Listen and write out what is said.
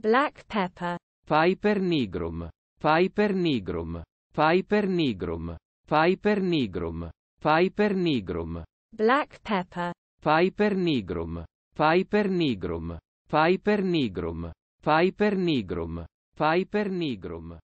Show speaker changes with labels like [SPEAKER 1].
[SPEAKER 1] Black pepper.
[SPEAKER 2] Piper nigrum. Piper nigrum. Piper nigrum. Piper nigrum. Piper nigrum.
[SPEAKER 1] Black pepper.
[SPEAKER 2] Piper nigrum. Piper nigrum. Piper nigrum. Piper nigrum. Piper nigrum.